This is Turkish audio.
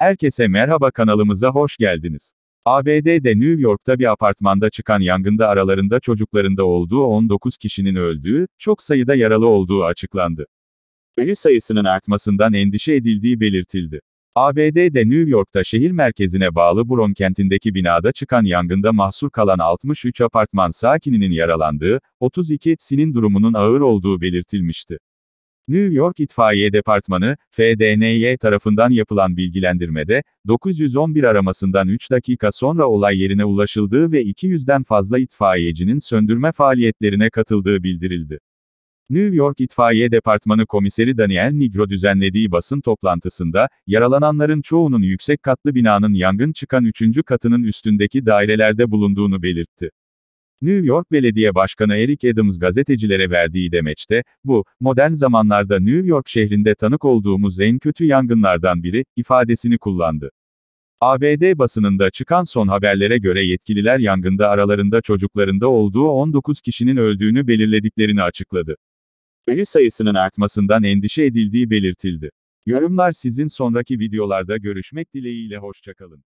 Herkese merhaba kanalımıza hoş geldiniz. ABD'de New York'ta bir apartmanda çıkan yangında aralarında çocuklarında olduğu 19 kişinin öldüğü, çok sayıda yaralı olduğu açıklandı. Ölü sayısının artmasından endişe edildiği belirtildi. ABD'de New York'ta şehir merkezine bağlı Bronx kentindeki binada çıkan yangında mahsur kalan 63 apartman sakininin yaralandığı, 32'sinin durumunun ağır olduğu belirtilmişti. New York İtfaiye Departmanı, FDNY tarafından yapılan bilgilendirmede, 911 aramasından 3 dakika sonra olay yerine ulaşıldığı ve 200'den fazla itfaiyecinin söndürme faaliyetlerine katıldığı bildirildi. New York İtfaiye Departmanı Komiseri Daniel Nigro düzenlediği basın toplantısında, yaralananların çoğunun yüksek katlı binanın yangın çıkan 3. katının üstündeki dairelerde bulunduğunu belirtti. New York Belediye Başkanı Eric Adams gazetecilere verdiği demeçte, bu, modern zamanlarda New York şehrinde tanık olduğumuz en kötü yangınlardan biri, ifadesini kullandı. ABD basınında çıkan son haberlere göre yetkililer yangında aralarında çocuklarında olduğu 19 kişinin öldüğünü belirlediklerini açıkladı. Ölü sayısının artmasından endişe edildiği belirtildi. Yorumlar sizin sonraki videolarda görüşmek dileğiyle hoşçakalın.